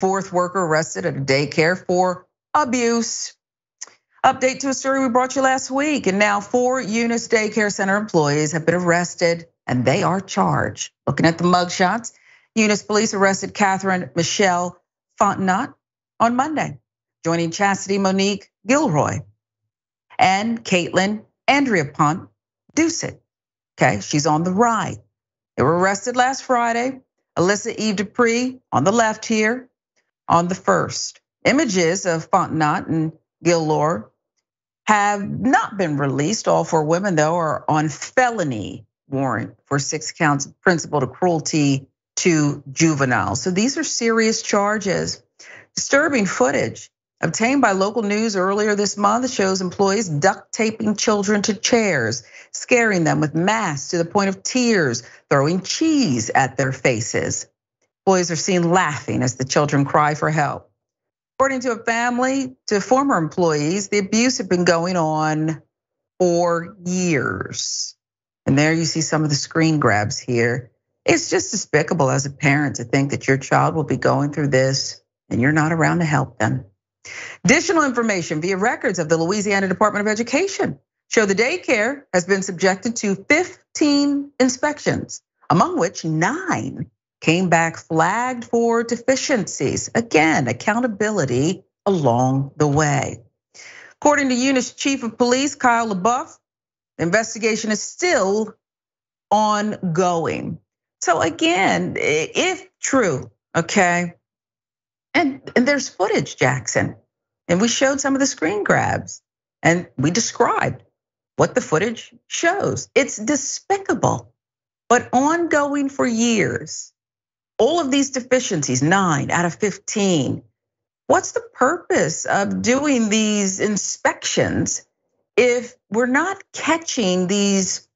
Fourth worker arrested at a daycare for abuse. Update to a story we brought you last week. And now four Eunice Daycare Center employees have been arrested and they are charged. Looking at the mugshots, Eunice police arrested Katherine Michelle Fontenot on Monday, joining Chastity Monique Gilroy and Caitlin Andrea Pont Doucet. Okay, she's on the right. They were arrested last Friday. Alyssa Eve Dupree on the left here on the first. Images of Fontenot and Gilroy have not been released. All four women, though, are on felony warrant for six counts of principal to cruelty to juveniles. So these are serious charges. Disturbing footage obtained by local news earlier this month shows employees duct taping children to chairs, scaring them with masks to the point of tears, throwing cheese at their faces. Boys are seen laughing as the children cry for help. According to a family, to former employees, the abuse had been going on for years. And there you see some of the screen grabs here. It's just despicable as a parent to think that your child will be going through this and you're not around to help them. Additional information via records of the Louisiana Department of Education show the daycare has been subjected to 15 inspections, among which nine came back flagged for deficiencies. Again, accountability along the way. According to Eunice Chief of Police Kyle LaBeouf, the investigation is still ongoing. So again, if true, okay, and, and there's footage, Jackson, and we showed some of the screen grabs and we described what the footage shows. It's despicable, but ongoing for years. All of these deficiencies, nine out of 15. What's the purpose of doing these inspections if we're not catching these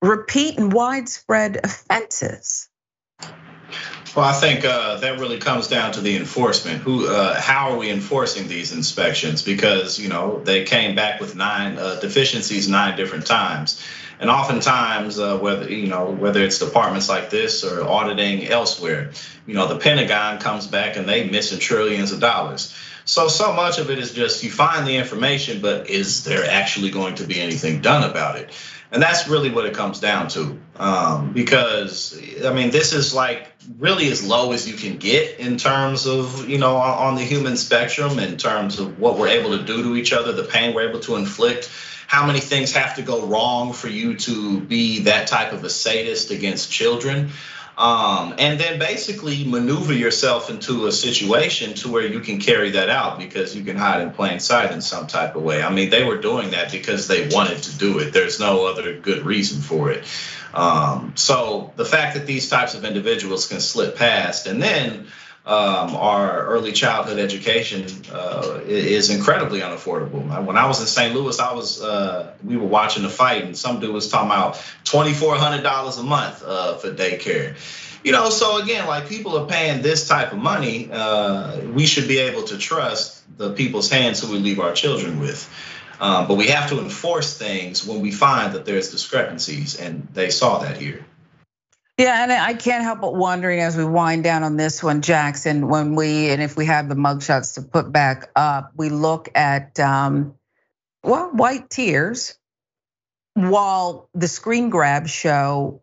repeat and widespread offenses? Well, I think uh, that really comes down to the enforcement. Who, uh, how are we enforcing these inspections? Because you know they came back with nine uh, deficiencies nine different times, and oftentimes uh, whether you know whether it's departments like this or auditing elsewhere, you know the Pentagon comes back and they missing trillions of dollars. So so much of it is just you find the information, but is there actually going to be anything done about it? And that's really what it comes down to. Um, because I mean, this is like really as low as you can get in terms of, you know, on the human spectrum, in terms of what we're able to do to each other, the pain we're able to inflict. How many things have to go wrong for you to be that type of a sadist against children? Um, and then basically maneuver yourself into a situation to where you can carry that out because you can hide in plain sight in some type of way. I mean, they were doing that because they wanted to do it. There's no other good reason for it. Um, so the fact that these types of individuals can slip past and then um, our early childhood education uh, is incredibly unaffordable. When I was in St. Louis, I was uh, we were watching the fight, and some dude was talking about twenty four hundred dollars a month uh, for daycare. You know, so again, like people are paying this type of money, uh, we should be able to trust the people's hands who we leave our children with. Um, but we have to enforce things when we find that there's discrepancies, and they saw that here. Yeah, and I can't help but wondering as we wind down on this one, Jackson, when we and if we have the mugshots to put back up, we look at um, well, white tears, while the screen grabs show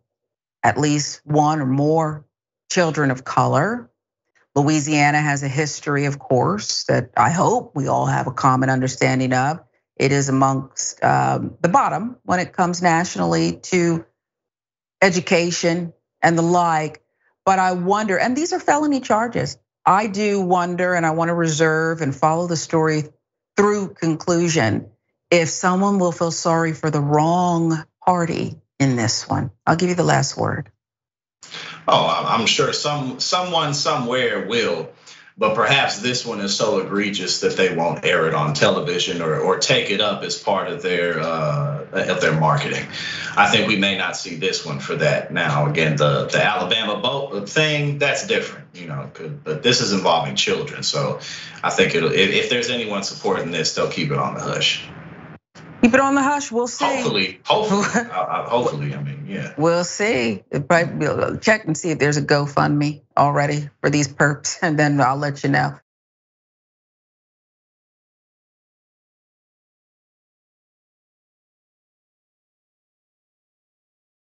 at least one or more children of color. Louisiana has a history, of course, that I hope we all have a common understanding of. It is amongst um, the bottom when it comes nationally to education and the like. But I wonder, and these are felony charges. I do wonder, and I want to reserve and follow the story through conclusion if someone will feel sorry for the wrong party in this one. I'll give you the last word. Oh, I'm sure some someone somewhere will but perhaps this one is so egregious that they won't air it on television or, or take it up as part of their uh, of their marketing. I think we may not see this one for that. Now, again, the the Alabama boat thing that's different, you know, but this is involving children, so I think it'll if, if there's anyone supporting this, they'll keep it on the hush. Keep it on the hush. We'll see. Hopefully, hopefully, hopefully. I mean. Yeah. We'll see. Probably check and see if there's a GoFundMe already for these perps, and then I'll let you know.